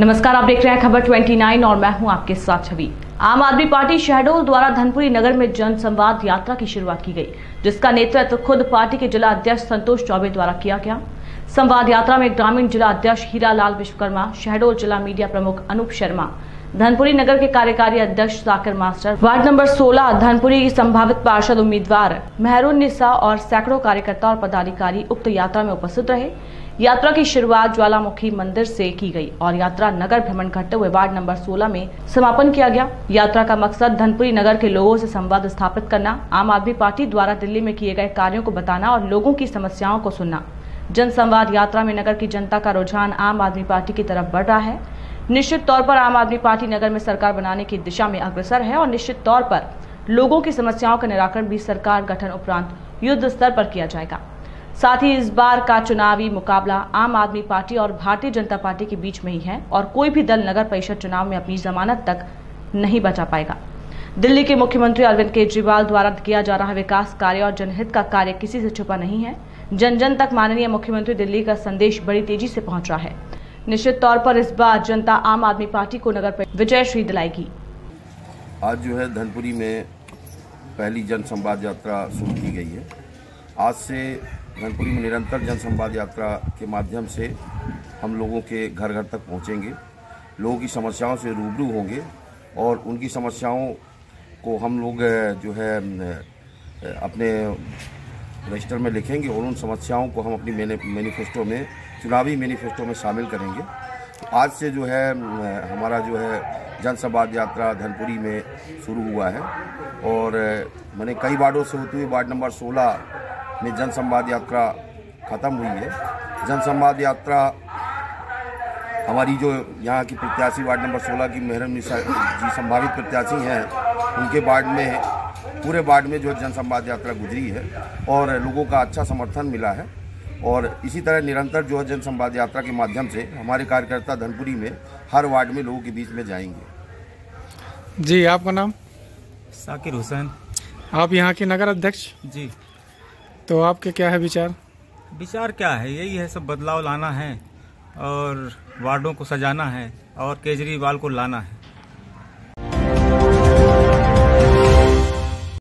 नमस्कार, आप देख रहे हैं खबर 29 और मैं हूँ आपके साथ छवि। आम आदमी पार्टी शहडोल द्वारा धनपुरी नगर में जनसंवाद यात्रा की शुरुआत की गई, जिसका नेतृत्व तो खुद पार्टी के जिला अध्यक्ष संतोष चौबे द्वारा किया गया। संवाद यात्रा में ग्रामीण जिला अध्यक्ष हीरा लाल विश्वकर्मा, शहडोल जिला मीडिया प्रमुख अनूप शर्मा धनपुरी नगर के कार्यकारी अध्यक्ष साकर मास्टर। वार्ड नंबर 16 धनपुरी की संभावित पार्षद उम्मीदवार मेहरून निसा और सैकड़ों कार्यकर्ता और पदाधिकारी उक्त यात्रा में उपस्थित रहे। यात्रा की शुरुआत ज्वालामुखी मंदिर से की गई और यात्रा नगर भ्रमण करते हुए वार्ड नंबर 16 में समापन किया गया। यात्रा का मकसद धनपुरी नगर के लोगों से संवाद स्थापित करना, आम आदमी पार्टी द्वारा दिल्ली में किए गए कार्यों को बताना और लोगों की समस्याओं को सुनना। जन संवाद यात्रा में नगर की जनता का रुझान आम आदमी पार्टी की तरफ़ बढ़ रहा है। निश्चित तौर पर आम आदमी पार्टी नगर में सरकार बनाने की दिशा में अग्रसर है और निश्चित तौर पर लोगों की समस्याओं का निराकरण भी सरकार गठन उपरांत युद्ध स्तर पर किया जाएगा। साथ ही इस बार का चुनावी मुकाबला आम आदमी पार्टी और भारतीय जनता पार्टी के बीच में ही है और कोई भी दल नगर परिषद चुनाव में अपनी जमानत तक नहीं बचा पाएगा। दिल्ली के मुख्यमंत्री अरविंद केजरीवाल द्वारा किया जा रहा विकास कार्य और जनहित का कार्य किसी से छुपा नहीं है। जन जन तक माननीय मुख्यमंत्री दिल्ली का संदेश बड़ी तेज़ी से पहुँच रहा है। निश्चित तौर पर इस बार जनता आम आदमी पार्टी को नगर विजय श्री दिलाएगी। आज जो है धनपुरी में पहली जन संवाद यात्रा शुरू की गई है। आज से धनपुरी में निरंतर जन संवाद यात्रा के माध्यम से हम लोगों के घर घर तक पहुँचेंगे। लोगों की समस्याओं से रूबरू होंगे और उनकी समस्याओं को हम लोग जो है अपने रजिस्टर में लिखेंगे और उन समस्याओं को हम अपनी मैनिफेस्टो में, चुनावी मैनिफेस्टो में शामिल करेंगे। आज से जो है हमारा जो है जन संवाद यात्रा धनपुरी में शुरू हुआ है और, मैंने कई वार्डों से होती हुई वार्ड नंबर 16 में जन संवाद यात्रा ख़त्म हुई है। जन संवाद यात्रा हमारी जो यहाँ की प्रत्याशी वार्ड नंबर 16 की मेहरम निशा जी, संभावित प्रत्याशी हैं, उनके वार्ड में पूरे वार्ड में जो जन संवाद यात्रा गुजरी है और लोगों का अच्छा समर्थन मिला है। और इसी तरह निरंतर जो है जन संवाद यात्रा के माध्यम से हमारे कार्यकर्ता धनपुरी में हर वार्ड में लोगों के बीच में जाएँगे। जी आपका नाम? साकिर हुसैन। आप यहाँ के नगर अध्यक्ष? जी। तो आपके क्या है विचार? विचार क्या है? यही है सब बदलाव लाना है और वार्डों को सजाना है और केजरीवाल को लाना है।